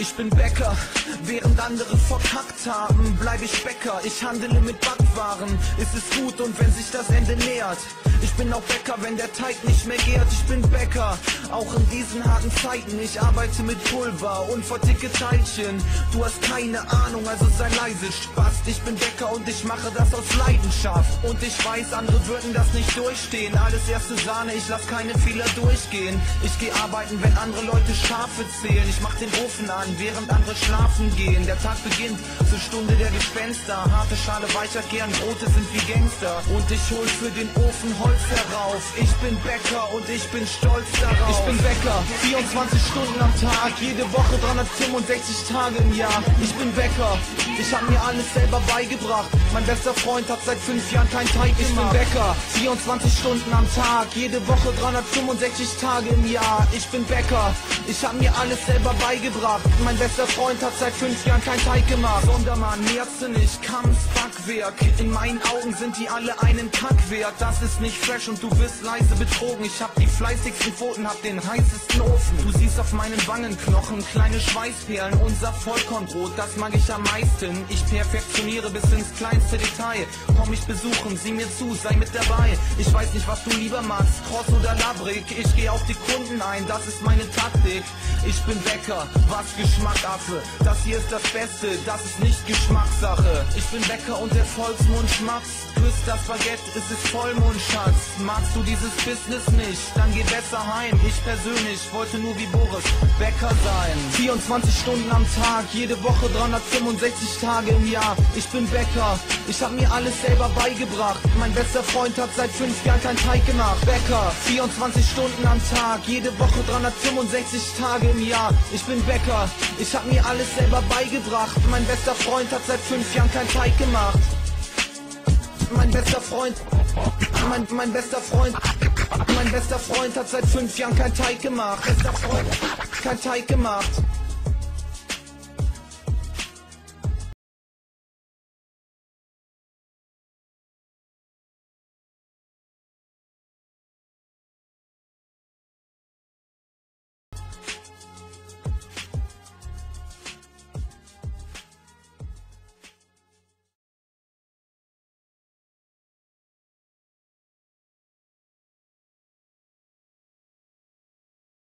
Ich bin Bäcker, während andere verkackt haben, bleib ich Bäcker. Ich handele mit Backwaren, ist es gut und wenn sich das Ende nähert. Ich bin auch Bäcker, wenn der Teig nicht mehr gärt. Ich bin Bäcker, auch in diesen harten Zeiten. Ich arbeite mit Pulver und verticke Teilchen. Du hast keine Ahnung, also sei leise, Spaß. Ich bin Bäcker und ich mache das aus Leidenschaft. Und ich weiß, andere würden das nicht durchstehen. Alles erste Sahne, ich lass keine Fehler durchgehen. Ich geh arbeiten, wenn andere Leute Schafe zählen. Ich mach den Ofen an, während andere schlafen gehen. Der Tag beginnt zur Stunde der Gespenster. Harte Schale weicher gern, Brote sind wie Gangster. Und ich hol für den Ofen Holz herauf. Ich bin Bäcker und ich bin stolz darauf. Ich bin Bäcker, 24 Stunden am Tag, jede Woche 365 Tage im Jahr. Ich bin Bäcker, ich hab mir alles selber beigebracht. Mein bester Freund hat seit fünf Jahren kein Teig gemacht. Ich bin Bäcker, 24 Stunden am Tag, jede Woche 365 Tage im Jahr. Ich bin Bäcker, ich hab mir alles selber beigebracht. Mein bester Freund hat seit fünf Jahren kein Teig gemacht. Sondermann, Nerze nicht, Kampf, Backwerk. In meinen Augen sind die alle einen Kack wert. Das ist nicht fresh und du wirst leise betrogen. Ich hab die fleißigsten Pfoten, hab den heißesten Ofen. Du siehst auf meinen Wangenknochen kleine Schweißperlen, unser Vollkornbrot, das mag ich am meisten. Ich perfektioniere bis ins kleinste Detail. Komm ich besuchen, sieh mir zu, sei mit dabei. Ich weiß nicht, was du lieber magst, Cross oder Labrik. Ich geh auf die Kunden ein, das ist meine Taktik. Ich bin Bäcker, was Geschmack, Affe. Das hier ist das Beste, das ist nicht Geschmackssache. Ich bin Bäcker und der Volksmund schmackst. Küsst das Baguette, es ist Vollmond, Schatz. Magst du dieses Business nicht, dann geh besser heim. Ich persönlich wollte nur wie Boris Bäcker sein. 24 Stunden am Tag, jede Woche 365 Tage im Jahr. Ich bin Bäcker, ich hab mir alles selber beigebracht. Mein bester Freund hat seit fünf Jahren kein Teig gemacht. Bäcker, 24 Stunden am Tag, jede Woche 365 Tage im Jahr. Ich bin Bäcker, ich hab mir alles selber beigebracht. Mein bester Freund hat seit fünf Jahren kein Teig gemacht. Mein bester Freund, mein, mein bester Freund, mein bester Freund hat seit fünf Jahren kein Teig gemacht. Bester Freund, kein Teig gemacht.